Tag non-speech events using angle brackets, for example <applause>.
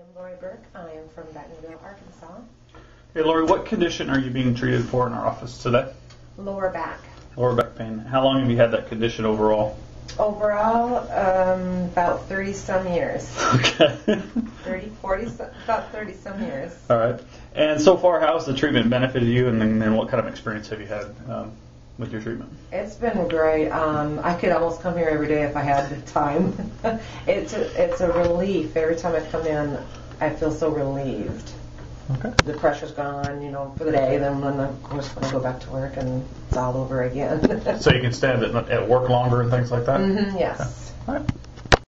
am Lori Burke. I am from Bentonville, Arkansas. Hey, Lori, what condition are you being treated for in our office today? Lower back. Lower back pain. How long have you had that condition overall? Overall, um, about 30 some years. <laughs> Okay. 30, 40, so- about 30 some years. All right. And so far, how has the treatment benefited you, and then, then what kind of experience have you had um, with your treatment? It's been great. Um, I could almost come here every day if I had the time. <laughs> it's, a, it's a relief. Every time I come in, I feel so relieved. Okay. The pressure's gone, you know, for the day. Then, when, of course, when I go back to work and it's all over again. <laughs> So you can stand at, at work longer and things like that? hmm yes.